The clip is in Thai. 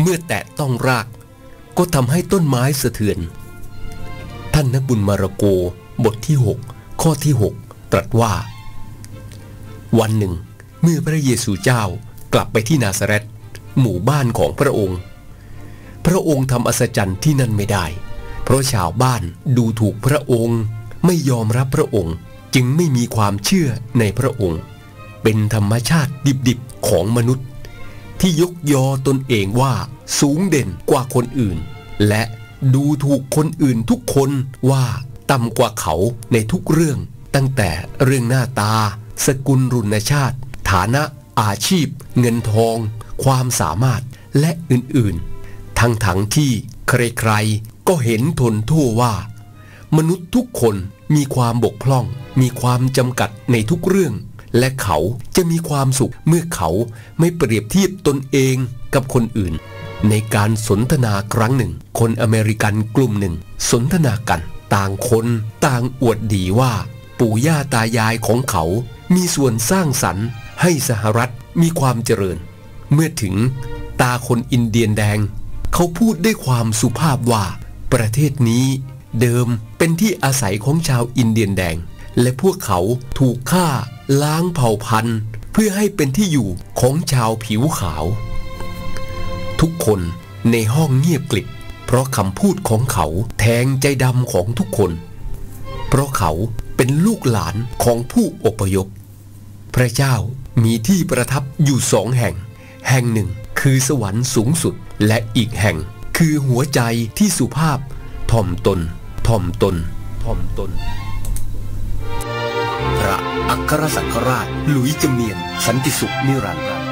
เมื่อแตะต้องราก ก็ทำให้ต้นไม้สะเทือน ท่านนบุญมารโกบทที่ 6 ข้อที่ 6 ตรัสว่า วันหนึ่ง เมื่อพระเยซูเจ้ากลับไปที่นาซาเรตหมู่บ้านของพระองค์ พระองค์ทำอัศจรรย์ที่นั่นไม่ได้ เพราะชาวบ้านดูถูกพระองค์ ไม่ยอมรับพระองค์จึงไม่มีความเชื่อในพระองค์ เป็นธรรมชาติดิบๆของมนุษย์ ที่ยกยอตนเองว่าสูงเด่นกว่าคนอื่น และดูถูกคนอื่นทุกคนว่าต่ำกว่าเขาในทุกเรื่อง ตั้งแต่เรื่องหน้าตา สกุลรุนชาติ ฐานะอาชีพ เงินทอง ความสามารถและอื่นๆ ทั้งทั้งที่ใครๆก็เห็นทนทั่วว่า มนุษย์ทุกคนมีความบกพร่อง มีความจำกัดในทุกเรื่อง และเขาจะมีความสุขเมื่อเขาไม่เปรียบเทียบตนเองกับคนอื่น ในการสนทนาครั้งหนึ่ง คนอเมริกันกลุ่มหนึ่ง สนทนากัน ต่างคนต่างอวดดีว่า ปู่ย่าตายายของเขา มีส่วนสร้างสรรค์ให้สหรัฐมีความเจริญ เมื่อถึงตาคนอินเดียนแดง เขาพูดด้วยความสุภาพว่า ประเทศนี้เดิมเป็นที่อาศัยของชาวอินเดียนแดง และพวกเขาถูกฆ่า ล้างเผ่าพันธุ์เพื่อให้เป็นที่อยู่ของชาวผิวขาว ทุกคนในห้องเงียบกลิบเพราะคำพูดของเขาแทงใจดำของทุกคน เพราะเขาเป็นลูกหลานของผู้อพยพ พระเจ้ามีที่ประทับอยู่สองแห่ง แห่งหนึ่งคือสวรรค์สูงสุดและอีกแห่งคือหัวใจที่สุภาพ ถ่อมตน ถ่อมตน ถ่อมตน ระ อัครสังฆราช หลุยส์จำเนียน สันติสุขนิรันดร์